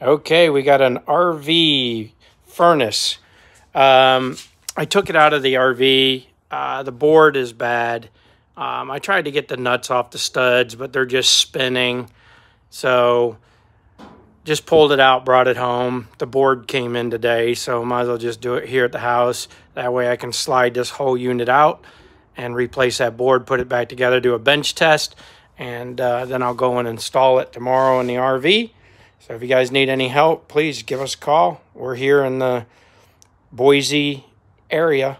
Okay, we got an RV furnace. Um, I took it out of the RV. Uh, the board is bad. Um, I tried to get the nuts off the studs, but they're just spinning. So just pulled it out, brought it home. The board came in today, so might as well just do it here at the house. That way I can slide this whole unit out and replace that board, put it back together, do a bench test, and uh, then I'll go and install it tomorrow in the RV. So if you guys need any help, please give us a call. We're here in the Boise area.